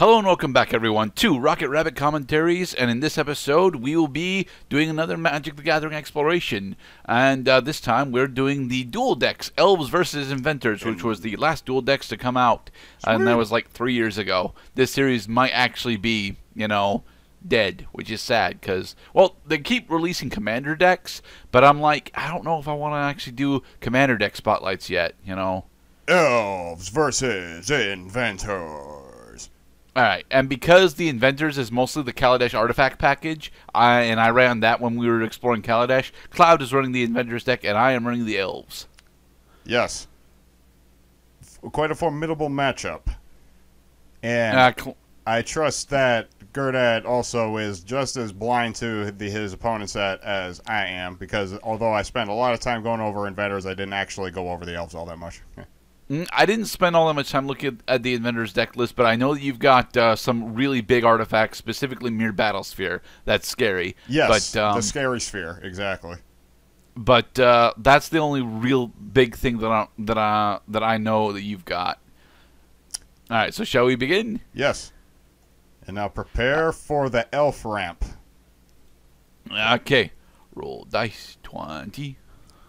Hello and welcome back, everyone, to Rocket Rabbit Commentaries. And in this episode, we will be doing another Magic the Gathering exploration. And uh, this time, we're doing the Duel Decks, Elves versus Inventors, which was the last Duel Decks to come out. And that was like three years ago. This series might actually be, you know, dead, which is sad because, well, they keep releasing Commander decks, but I'm like, I don't know if I want to actually do Commander deck spotlights yet, you know. Elves versus Inventors. All right, and because the Inventors is mostly the Kaladesh artifact package, I and I ran that when we were exploring Kaladesh. Cloud is running the Inventors deck, and I am running the Elves. Yes. F- quite a formidable matchup. And Uh, I trust that Gerdat also is just as blind to the, his opponent's set as I am, because although I spent a lot of time going over Inventors, I didn't actually go over the Elves all that much. mm, I didn't spend all that much time looking at, at the Inventors deck list, but I know you've got uh, some really big artifacts, specifically Myr Battlesphere. That's scary. yes, but um, the Scary Sphere, exactly. but uh, that's the only real big thing that I that I that I know that you've got. All right, so shall we begin? Yes. And now prepare for the Elf ramp. Okay, roll dice twenty.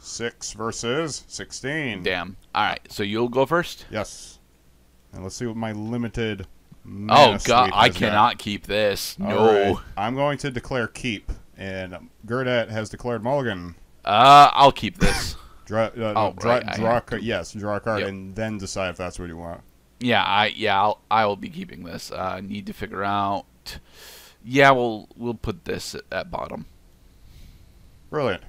Six versus 16. Damn. All right, so you'll go first. Yes. And let's see what my limited. Oh God, I has got. cannot keep this. All No. right. I'm going to declare keep, and Gerdat has declared mulligan. Uh, I'll keep this. Draw, uh, Oh, draw, right, draw a card. Yes, draw a card, Yep. and then decide if that's what you want. yeah, I yeah, I'll, I will be keeping this. Uh, I need to figure out. Yeah, we'll we'll put this at, at bottom. Brilliant.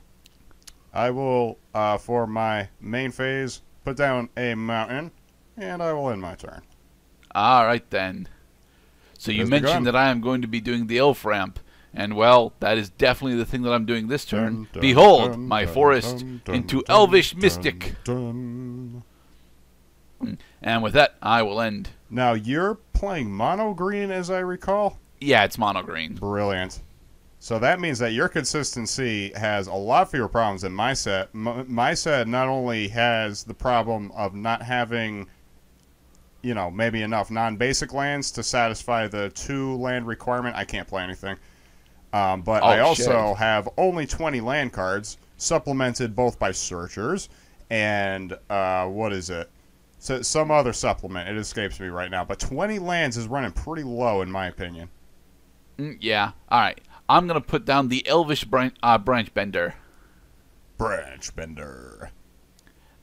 I will, uh, for my main phase, put down a mountain, and I will end my turn. All right then. So you Has mentioned that I am going to be doing the elf ramp, and well, that is definitely the thing that I'm doing this turn. Dun, dun, Behold, dun, my forest into elvish mystic, and with that, I will end. Now, you're playing mono green, as I recall? Yeah, it's mono green. Brilliant. So that means that your consistency has a lot fewer problems than my set. My set not only has the problem of not having, you know, maybe enough non-basic lands to satisfy the two land requirement. I can't play anything. Um, but Oh, I also shit. have only 20 land cards, supplemented both by searchers and uh, what is it? So some other supplement. It escapes me right now. But 20 lands is running pretty low in my opinion. Mm, yeah. All right. I'm gonna put down the elvish branch, uh, branch bender. Branch bender.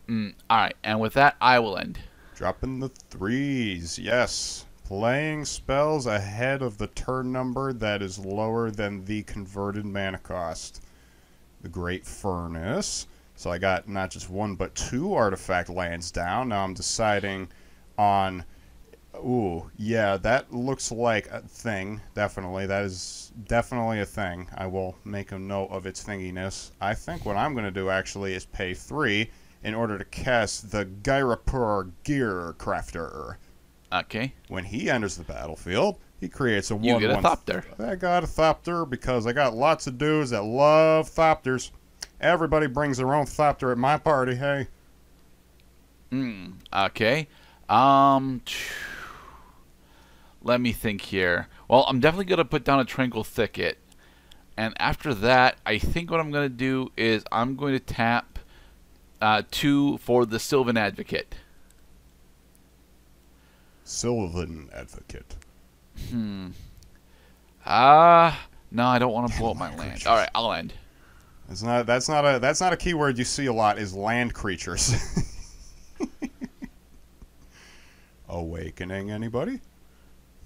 Mm, all right, and with that, I will end. Dropping the threes, yes. Playing spells ahead of the turn number that is lower than the converted mana cost. The Great Furnace. So I got not just one but two artifact lands down. Now I'm deciding on. Ooh, yeah, that looks like a thing. Definitely. That is definitely a thing. I will make a note of its thinginess. I think what I'm going to do actually is pay three in order to cast the Ghirapur Gear Crafter. Okay. When he enters the battlefield, he creates a You one get a one. Thopter. I got a Thopter because I got lots of dudes that love Thopters. Everybody brings their own Thopter at my party. Hey, Mm, okay. Um. Let me think here. Well, I'm definitely gonna put down a tranquil thicket, and after that, I think what I'm gonna do is I'm going to tap uh, two for the Sylvan Advocate. Sylvan Advocate. Hmm. Ah. no, I don't want to blow up my my land. All right, I'll end. That's not. That's not a. That's not a keyword you see a lot. Is land creatures. Awakening anybody?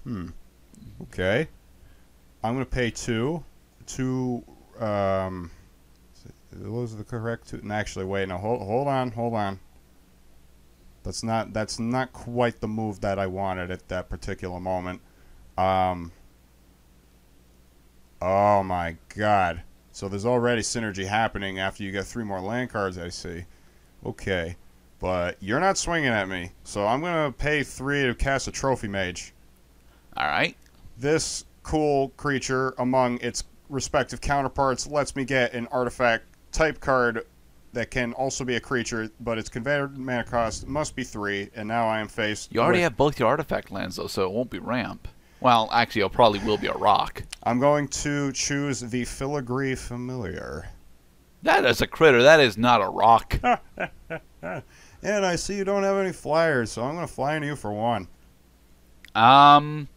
Hmm. Okay. I'm gonna pay two. Two. Um. Those are the correct two. and Actually, wait. No. Hold. Hold on. Hold on. That's not. That's not quite the move that I wanted at that particular moment. Um. Oh my God. So there's already synergy happening after you get three more land cards, I see. Okay. But you're not swinging at me. So I'm going to pay three to cast a Trophy Mage. All right. This cool creature, among its respective counterparts, lets me get an artifact type card that can also be a creature, but its converted mana cost must be three, and now I am faced You already with- have both your artifact lands though, so it won't be ramp. Well, actually, it probably will be a rock. I'm going to choose the filigree familiar. That is a critter. That is not a rock. And I see you don't have any flyers, so I'm going to fly into you for one. Um,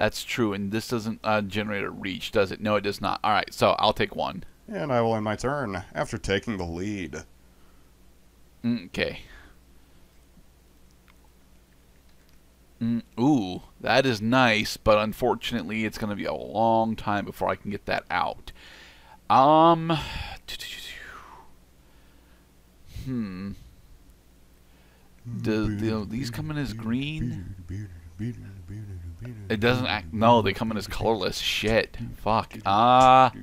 that's true, and this doesn't uh, generate a reach, does it? No, it does not. All right, so I'll take one. And I will end my turn after taking the lead. Okay. Mm, ooh, that is nice, but unfortunately, it's going to be a long time before I can get that out. Um, hmm. Do, do these come in as green? It doesn't act. No, they come in as colorless. Shit. Fuck. Ah.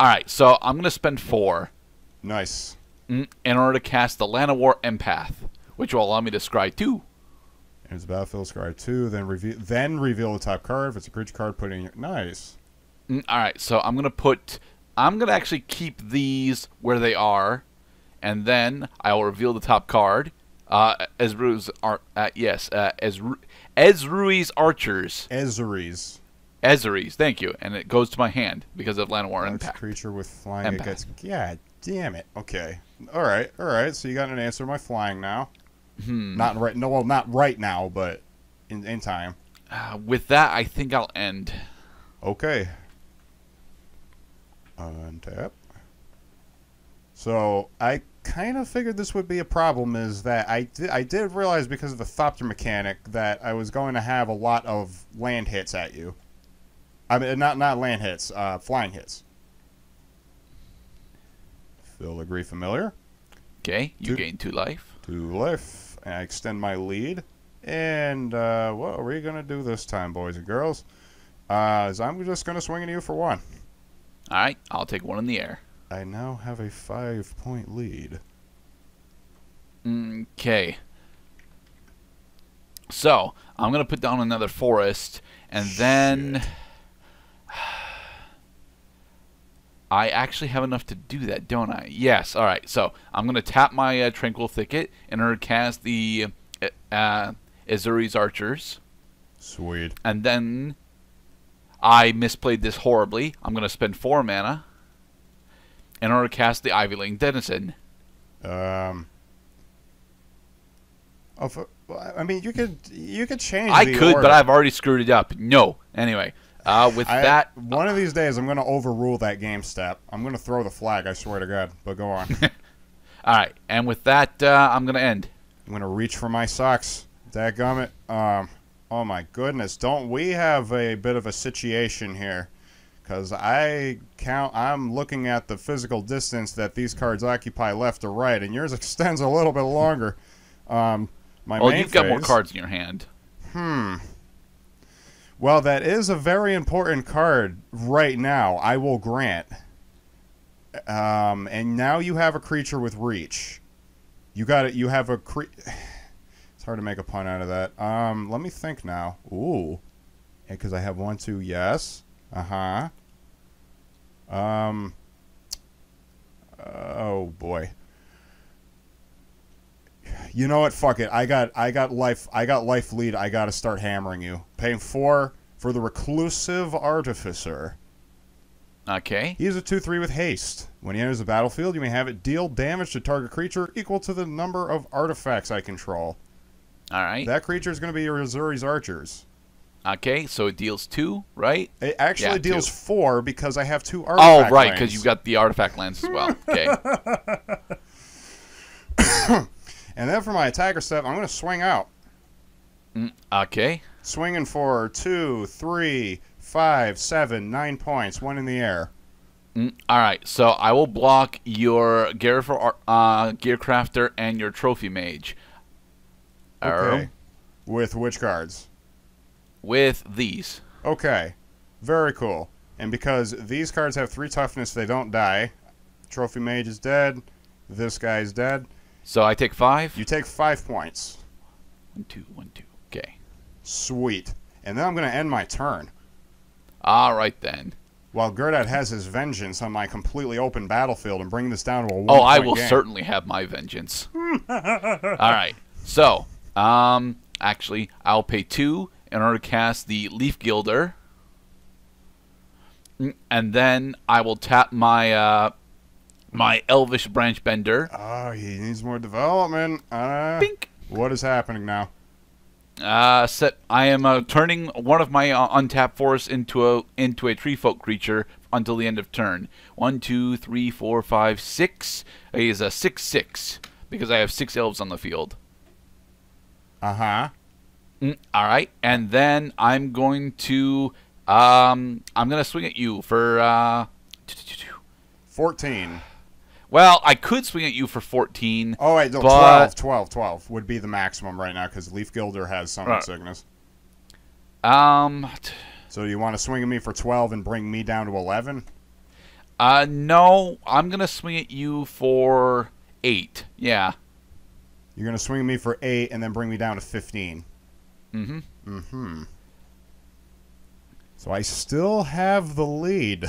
all right, so I'm gonna spend four Nice. mm, in order to cast the Llanowar Empath, which will allow me to scry two. And it's Battlefield Scar 2, then reveal then reveal the top card. If it's a creature card, put it in your nice. Mm, all right, so I'm gonna put. I'm gonna actually keep these where they are, and then I will reveal the top card. Uh, Ezru's ar- uh, yes, uh, Ezru- Ezuri's Archers, Ezeries. Ezeries, thank you, and it goes to my hand because of Llanowar Large Impact. creature with flying. It Empath. God damn it. Okay. All right. All right. So you got an answer to my flying now. Hmm. Not right. No, well, not right now, but in in time. Uh, with that, I think I'll end. Okay. Untap. So I kind of figured this would be a problem. Is that I did I did realize because of the Thopter mechanic that I was going to have a lot of land hits at you. I mean, not not land hits, uh, flying hits. Filigree familiar. Okay, you Two- gain two life. Two life. And I extend my lead. And uh, what are we gonna do this time, boys and girls? Uh, is I'm just gonna swing at you for one. All right, I'll take one in the air. I now have a five point lead. Okay. So I'm gonna put down another forest, and then I actually have enough to do that, don't I? Yes. All right. So I'm gonna tap my uh, tranquil thicket in order to cast the uh, uh, Azuri's archers, Sweet. and then I misplayed this horribly. I'm gonna spend four mana in order to cast the Ivy Lane Denizen. Um. Oh, f- well, I mean, you could you could change. I could, order. but I've already screwed it up. No. Anyway, uh, with I- that, one of these days I'm going to overrule that game step. I'm going to throw the flag. I swear to God. But go on. all right, and with that, uh, I'm gonna end. I'm going to reach for my socks. Dadgummit. Um. Oh my goodness! Don't we have a bit of a situation here? Because I count. I'm looking at the physical distance that these cards occupy left to right, and yours extends a little bit longer. Um. My Well, main you've got more cards in your hand. Hmm. Well, that is a very important card right now. I will grant. Um, and now you have a creature with reach. You got it. You have a cre. It's hard to make a pun out of that. Um, let me think now. Ooh, because I have one, two. Yes. Uh huh. Um. Oh boy. You know what? Fuck it. I got I got life I got life lead. I got to start hammering you. Paying 4 for the reclusive artificer. Okay. He is a 2-3 with haste. When he enters the battlefield, you may have it deal damage to target creature equal to the number of artifacts I control. All right. That creature is going to be your Azuri's archers. Okay. So it deals two, right? It actually Yeah, deals two. 4 because I have two artifact Oh, right, because you've got the artifact lands as well. Okay. And then for my attacker step, I'm going to swing out. Mm, okay. Swinging for two, three, five, seven, nine points, one in the air. Mm, all right. So I will block your Gear for uh, Gearcrafter and your Trophy Mage. Okay. Er, With which cards? With these. Okay. Very cool. And because these cards have three toughness, they don't die. Trophy Mage is dead. This guy's dead. So I take five. You take five points. One, two, one, two. Okay. Sweet. And then I'm going to end my turn. All right then. While Gerdat has his vengeance on my completely open battlefield and bring this down to a one Oh, I will game. certainly have my vengeance. All right. So, Um, actually, I'll pay two in order to cast the Leaf Gilder. And then I will tap my uh, my Elvish Branch Bender. Oh, he needs more development. Uh, Bink. what is happening now? Uh, set. I am uh, turning one of my uh, untapped forests into a into a tree folk creature until the end of turn. One, two, three, four, five, six. He is a six six because I have six elves on the field. Uh huh. Mm, all right, and then I'm going to um I'm gonna swing at you for uh. 14. Well, I could swing at you for 14. Oh, wait, no, But- 12, 12, 12 would be the maximum right now because Leaf Gilder has summon Right. sickness. Um, So you want to swing at me for 12 and bring me down to 11? uh, no, I'm gonna swing at you for eight. Yeah. You're going to swing at me for 8 and then bring me down to 15. Mm-hmm. Mm-hmm. So I still have the lead.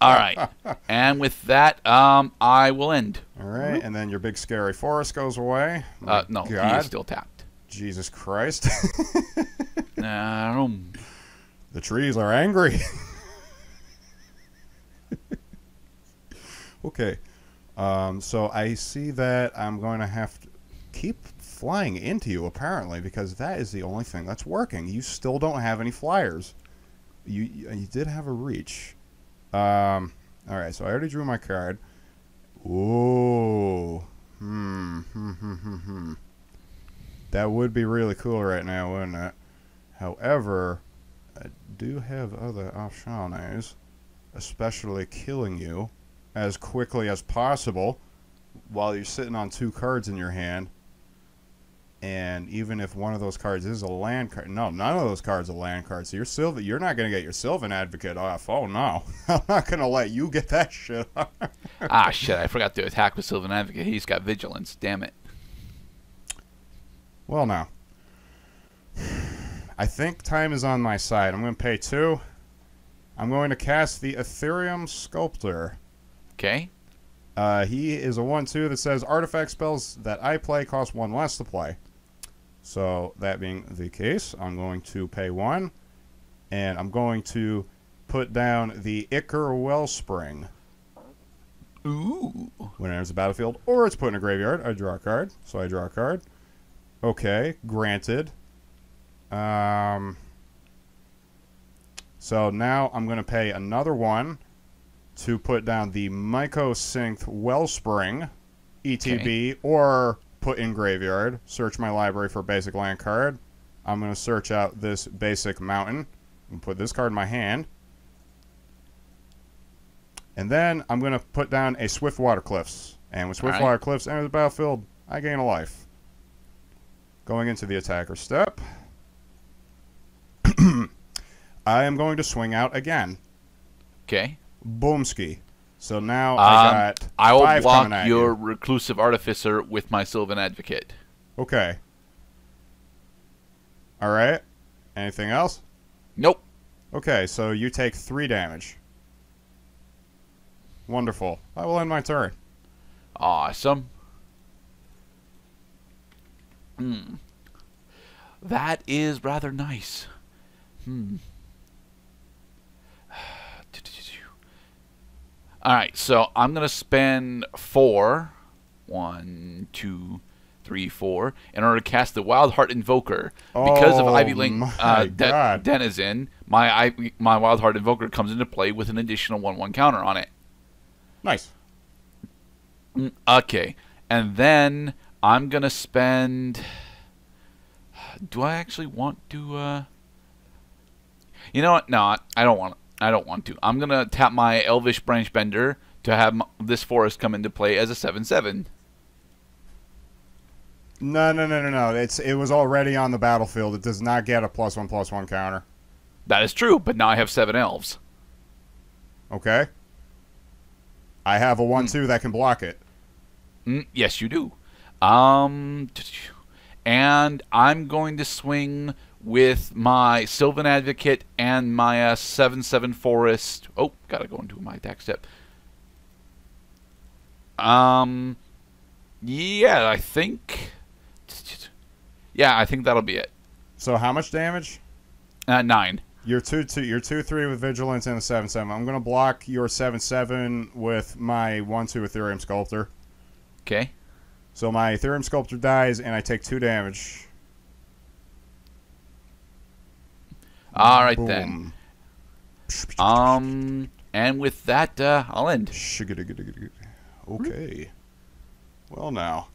All right. and with that, um, I will end. All right, and then your big scary forest goes away. My Uh, no, he is still tapped. Jesus Christ. Uh, um, the trees are angry. okay. Um, so I see that I'm going to have to keep flying into you, apparently, because that is the only thing that's working. You still don't have any flyers. You you, did have a reach. Um, all right, so I already drew my card. Ooh. Hmm. Hmm. Hmm. Hmm. That would be really cool right now, wouldn't it? However, I do have other options, especially killing you as quickly as possible while you're sitting on two cards in your hand. And even if one of those cards is a land card, no, none of those cards are land cards. So you're Sylvan, you're not going to get your Sylvan Advocate off. Oh no, I'm not going to let you get that shit. off. ah, shit! I forgot to attack with Sylvan Advocate. He's got vigilance. Damn it. well, now, I think time is on my side. I'm going to pay two. I'm going to cast the Etherium Sculptor. Okay. Uh, he is a 1 2 that says artifact spells that I play cost one less to play. So, that being the case, I'm going to pay one. And I'm going to put down the Ichor Wellspring. Ooh. When it enters the battlefield, or it's put in a graveyard, I draw a card. So, I draw a card. Okay, granted. Um, so, now I'm going to pay another one to put down the Mycosynth Wellspring ETB or put in graveyard. Search my library for a basic land card. I'm going to search out this basic mountain and put this card in my hand. And then I'm going to put down a Swift Water Cliffs. And with Swift Alright. Water Cliffs enter the battlefield, I gain a life. Going into the attacker step. I am going to swing out again. Okay. Boomski. So now I Um, got I will block your you. reclusive artificer with my Sylvan Advocate. Okay. All right. Anything else? Nope. Okay, so you take three damage. Wonderful. I will end my turn. Awesome. Hmm. That is rather nice. Hmm. All right, so I'm gonna spend four, one, two, three, four, in order to cast the Wild Heart Invoker. Because of Oh Ivy Lane uh, de- Denizen, my I- my Wild Heart Invoker comes into play with an additional one-one counter on it. Nice. Mm, Okay, and then I'm gonna spend. Do I actually want to? uh... You know what? No, I- I don't want. I don't want to. I'm gonna tap my Elvish Branch Bender to have m- this forest come into play as a seven-seven. No, no, no, no, no. It's it was already on the battlefield. It does not get a plus one plus one counter. That is true, but now I have seven elves. Okay. I have a one two that can block it. Mm, yes, you do. Um, and I'm going to swing with my Sylvan Advocate and my uh, 7-7 Forest. Oh, gotta go into my attack step. Um, yeah, I think Yeah, I think that'll be it. So how much damage? Uh, nine. You're two two. You're two three with vigilance and a seven seven. I'm gonna block your seven seven with my one two Etherium sculptor. Okay. So my Etherium sculptor dies, and I take two damage. All right Boom. then. Um, and with that, uh, I'll end. Okay. Well now,